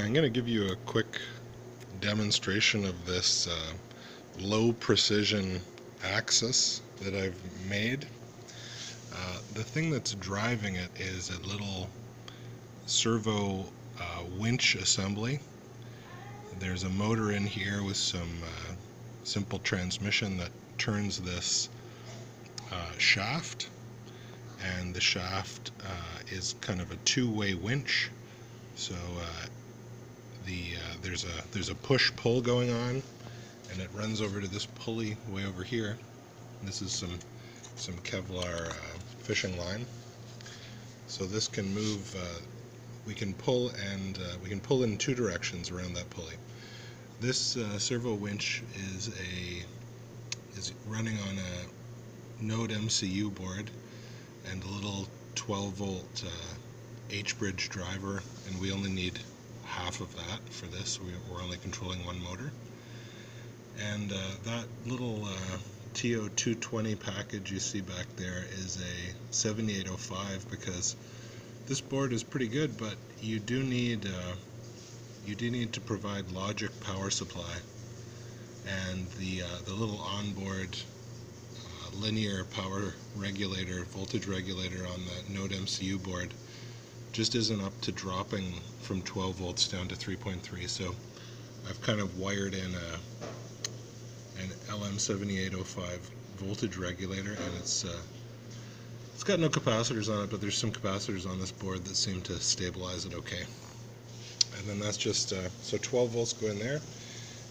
I'm going to give you a quick demonstration of this uh, low precision axis that I've made. Uh, the thing that's driving it is a little servo uh, winch assembly. There's a motor in here with some uh, simple transmission that turns this uh, shaft and the shaft uh, is kind of a two-way winch so uh, the uh, there's a there's a push pull going on and it runs over to this pulley way over here. This is some some Kevlar uh, fishing line. So this can move uh, we can pull and uh, we can pull in two directions around that pulley. This servo winch is a is running on a Node MCU board and a little 12 volt uh, H-bridge driver and we only need half of that for this. We're only controlling one motor. And uh, that little uh, TO220 package you see back there is a 7805 because this board is pretty good but you do need uh, you do need to provide logic power supply. And the uh, the little onboard uh, linear power regulator voltage regulator on the Node MCU board just isn't up to dropping from 12 volts down to 3.3 so I've kind of wired in a an LM7805 voltage regulator and it's uh, it's got no capacitors on it but there's some capacitors on this board that seem to stabilize it okay. And then that's just uh, so 12 volts go in there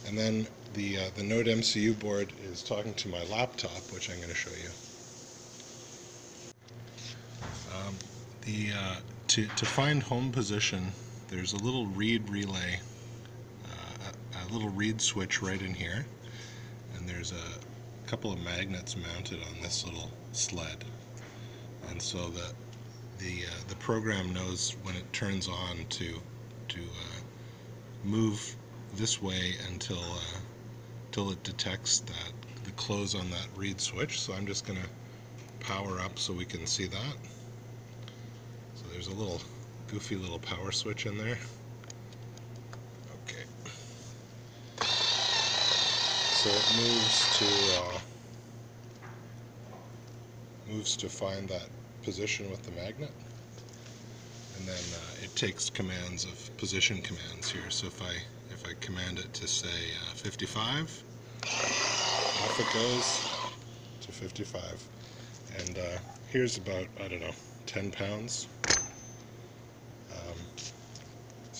and then the uh, the Node MCU board is talking to my laptop which I'm going to show you. Um, the uh, to, to find home position, there's a little reed relay, uh, a, a, little reed switch right in here, and there's a couple of magnets mounted on this little sled. And so the the uh, the program knows when it turns on to to uh, move this way until uh, until it detects that the close on that reed switch. So I'm just going to power up so we can see that there's a little goofy little power switch in there. Okay. So it moves to uh, moves to find that position with the magnet, and then uh, it takes commands of position commands here. So if I if I command it to say uh, 55, off it goes to 55, and uh, here's about I don't know 10 pounds.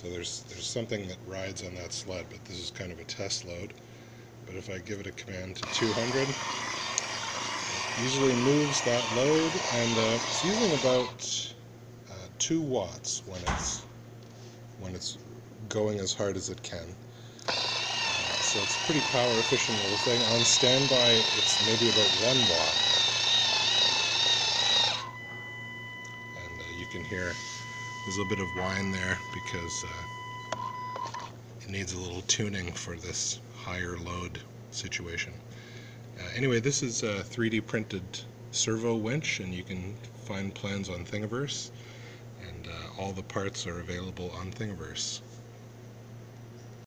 So there's there's something that rides on that sled, but this is kind of a test load. But if I give it a command to 200, it usually moves that load, and uh, it's using about uh, two watts when it's when it's going as hard as it can. Uh, so it's pretty power efficient little thing. On standby, it's maybe about one watt. And uh, you can hear there's a little bit of whine there because uh, it needs a little tuning for this higher load situation. Uh, anyway, this is a 3D printed servo winch and you can find plans on Thingiverse and uh, all the parts are available on Thingiverse.